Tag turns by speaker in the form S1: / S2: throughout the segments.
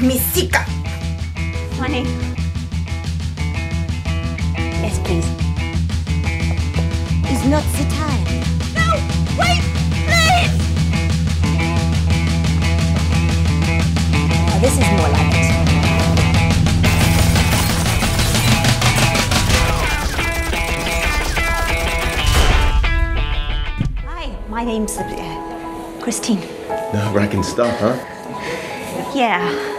S1: make me sick.
S2: Honey. Yes, please.
S1: It's not the time.
S2: No! Wait! Please!
S1: Now, this is more like it.
S2: Hi, my name's uh, Christine.
S3: Nerve-wracking stuff, huh?
S2: Yeah.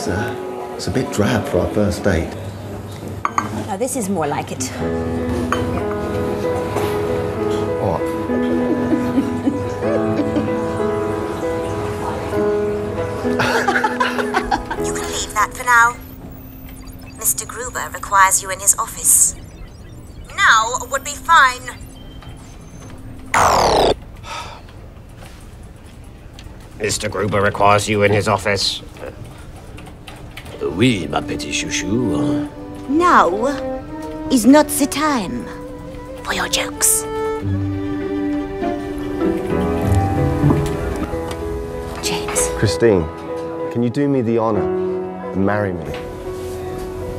S3: It's, uh, it's a bit drab for our first date.
S2: Now, this is more like it.
S3: What?
S1: You can leave that for now. Mr. Gruber requires you in his office. Now would be fine.
S4: Mr. Gruber requires you in his office.
S5: Oui, ma petite chouchou.
S1: Now is not the time for your jokes. James,
S3: Christine, can you do me the honor and marry me?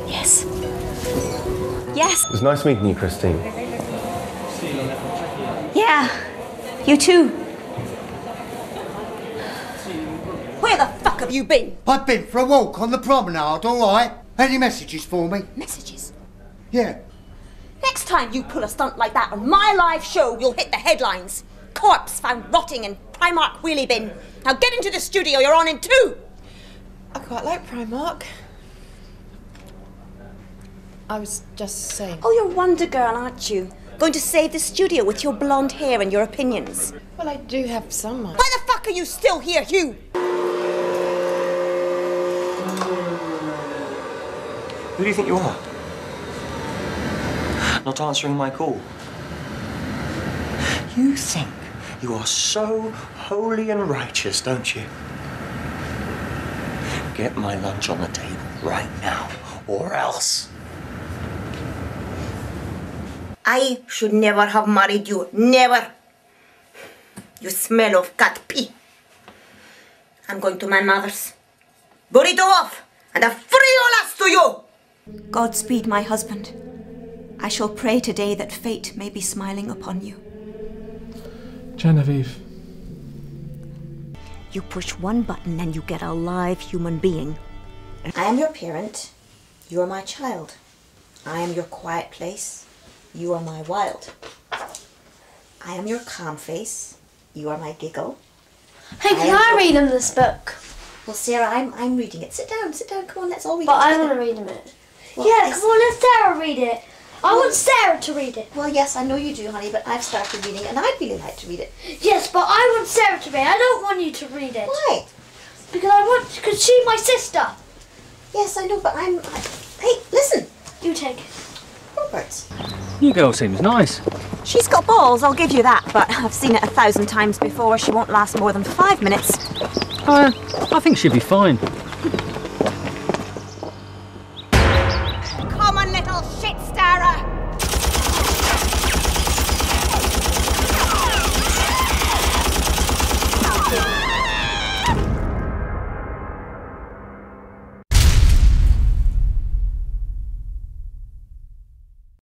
S1: yes.
S2: Yes.
S3: It was nice meeting you, Christine.
S2: Yeah. You too. Where the fuck have you been?
S6: I've been for a walk on the promenade, all right? Any messages for me?
S2: Messages.
S6: Yeah.
S2: Next time you pull a stunt like that on my live show, you'll hit the headlines. Corpse found rotting in Primark wheelie bin. Now get into the studio, you're on in two.
S7: I quite like Primark. I was just saying.
S2: Oh, you're Wonder Girl, aren't you? Going to save the studio with your blonde hair and your opinions.
S7: Well, I do have some.
S2: Why the fuck are you still here, Hugh?
S5: Who do you think you are? Not answering my call. You think you are so holy and righteous, don't you? Get my lunch on the table right now, or else.
S1: I should never have married you. Never. You smell of cat pee. I'm going to my mother's. Burrito off and a friolas to you!
S2: Godspeed, my husband. I shall pray today that fate may be smiling upon you.
S8: Genevieve.
S1: You push one button and you get a live human being. I am your parent. You are my child. I am your quiet place. You are my wild. I am your calm face. You are my giggle.
S9: Hey, can I read him this book?
S1: Well, Sarah, I'm I'm reading it. Sit down, sit down. Come on, let's all read
S9: But
S1: it
S9: I
S1: together.
S9: want to read him it.
S1: Well,
S9: yeah, come on, let Sarah read it. I want Sarah to read it.
S1: Well, yes, I know you do, honey, but I've started reading it, and I'd really like to read it.
S9: Yes, but I want Sarah to read it. I don't want you to read it.
S1: Why?
S9: Because I want, because she's my sister.
S1: Yes, I know, but I'm. I, hey, listen,
S9: You take it.
S1: Robert.
S8: New girl seems nice.
S2: She's got balls, I'll give you that, but I've seen it a thousand times before. She won't last more than five minutes.
S8: Uh, I think she'll be fine.